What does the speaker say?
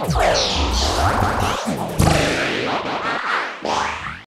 Oh, my God.